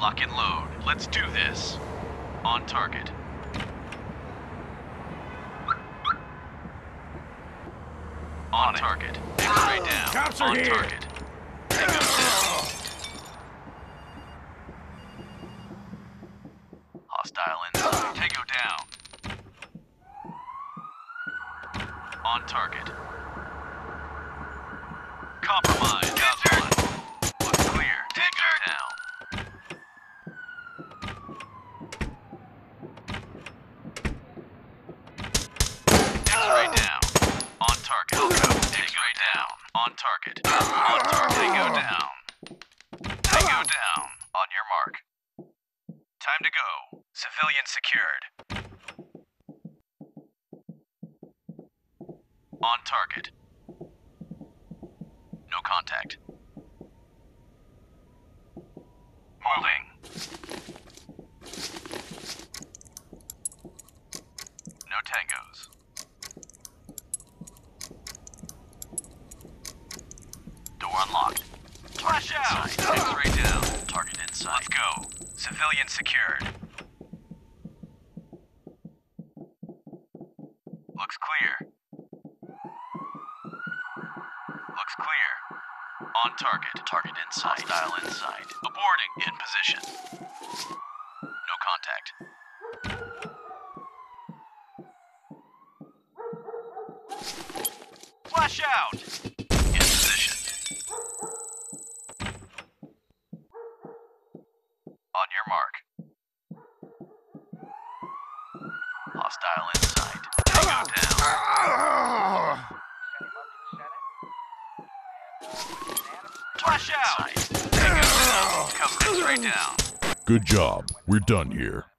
Lock and load. Let's do this. On target. On target. X-ray down. Cops are On here. target. Tango down. Hostile inside. Tango down. On target. Compromise. Got one. Looks clear. Tango down. X-ray down. On target. X-ray down. On target. On target. Tango down. Tango down. On your mark. Time to go. Civilian secured. On target. No contact. Moving. No tangos. Let's go. Civilian secured. Looks clear. Looks clear. On target. Target inside. Hostile inside. Aborting. In position. No contact. Flash out! In position. On your mark. Hostile inside. Down. Flash out! Down. Down. Good job. We're done here.